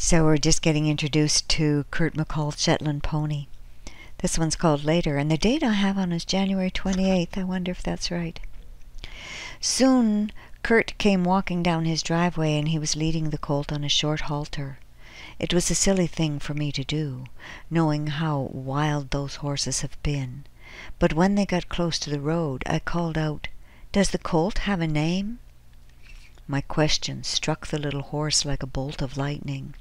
So we're just getting introduced to Kurt McCall's Shetland Pony. This one's called Later, and the date I have on is January 28th. I wonder if that's right. Soon Kurt came walking down his driveway, and he was leading the colt on a short halter. It was a silly thing for me to do, knowing how wild those horses have been. But when they got close to the road, I called out, Does the colt have a name? My question struck the little horse like a bolt of lightning.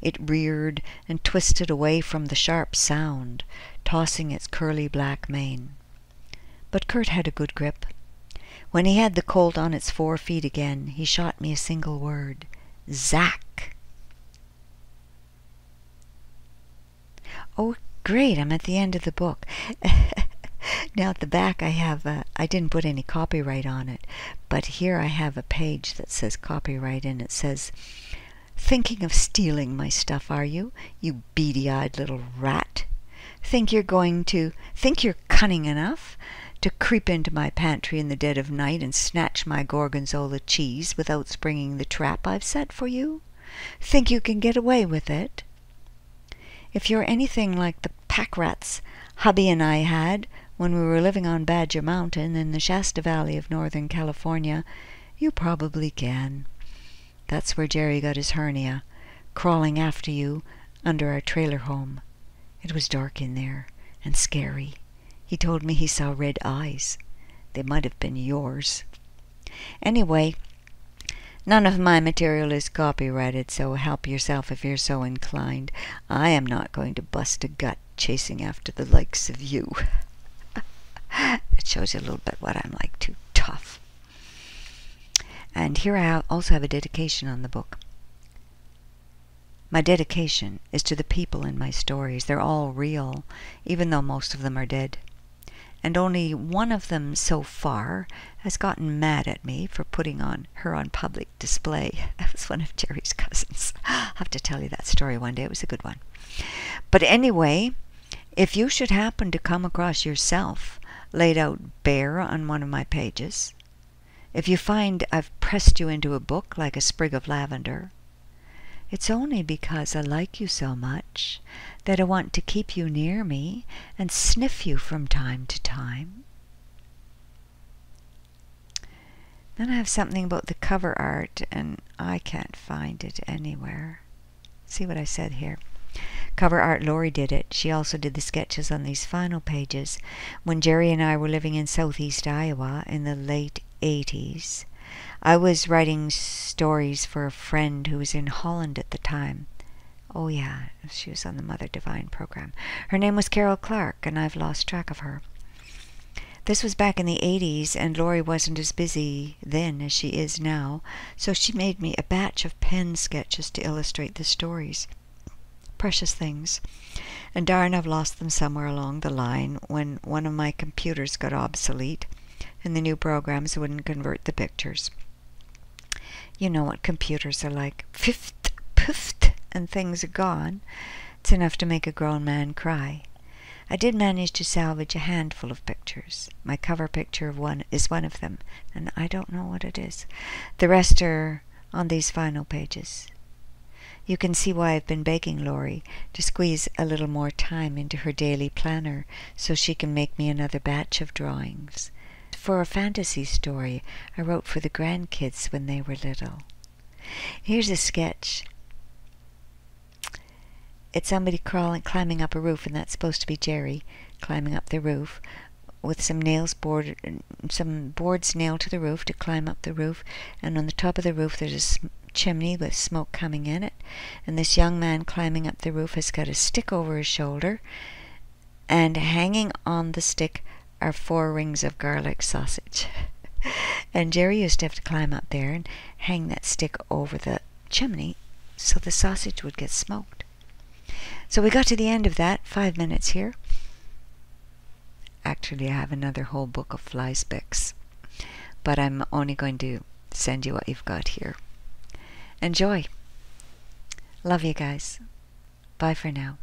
It reared and twisted away from the sharp sound, tossing its curly black mane. But Kurt had a good grip. When he had the colt on its four feet again, he shot me a single word Zack. Oh, great, I'm at the end of the book. now at the back I have, a, I didn't put any copyright on it, but here I have a page that says copyright and it says, Thinking of stealing my stuff, are you, you beady-eyed little rat? Think you're going to, think you're cunning enough to creep into my pantry in the dead of night and snatch my gorgonzola cheese without springing the trap I've set for you? Think you can get away with it? If you're anything like the pack rats hubby and I had when we were living on Badger Mountain in the Shasta Valley of Northern California, you probably can. That's where Jerry got his hernia, crawling after you under our trailer home. It was dark in there and scary. He told me he saw red eyes. They might have been yours. Anyway, none of my material is copyrighted, so help yourself if you're so inclined. I am not going to bust a gut chasing after the likes of you. it shows you a little bit what I'm like, too tough. And here I also have a dedication on the book. My dedication is to the people in my stories. They're all real, even though most of them are dead and only one of them so far has gotten mad at me for putting on her on public display. That was one of Jerry's cousins. I'll have to tell you that story one day. It was a good one. But anyway, if you should happen to come across yourself laid out bare on one of my pages, if you find I've pressed you into a book like a sprig of lavender, it's only because I like you so much that I want to keep you near me and sniff you from time to time. Then I have something about the cover art, and I can't find it anywhere. See what I said here. Cover art, Lori did it. She also did the sketches on these final pages. When Jerry and I were living in southeast Iowa in the late 80s, I was writing stories for a friend who was in Holland at the time. Oh, yeah, she was on the Mother Divine program. Her name was Carol Clark, and I've lost track of her. This was back in the 80s, and Lori wasn't as busy then as she is now, so she made me a batch of pen sketches to illustrate the stories. Precious things. And darn, I've lost them somewhere along the line when one of my computers got obsolete and the new programs wouldn't convert the pictures. You know what computers are like. Fift, pift, and things are gone. It's enough to make a grown man cry. I did manage to salvage a handful of pictures. My cover picture of one is one of them, and I don't know what it is. The rest are on these final pages. You can see why I've been begging Lori to squeeze a little more time into her daily planner so she can make me another batch of drawings for a fantasy story I wrote for the grandkids when they were little. Here's a sketch. It's somebody crawling, climbing up a roof, and that's supposed to be Jerry climbing up the roof with some nails board, some boards nailed to the roof to climb up the roof. And on the top of the roof, there's a chimney with smoke coming in it. And this young man climbing up the roof has got a stick over his shoulder, and hanging on the stick are four rings of garlic sausage. and Jerry used to have to climb up there and hang that stick over the chimney so the sausage would get smoked. So we got to the end of that, five minutes here. Actually, I have another whole book of fly specks, but I'm only going to send you what you've got here. Enjoy. Love you guys. Bye for now.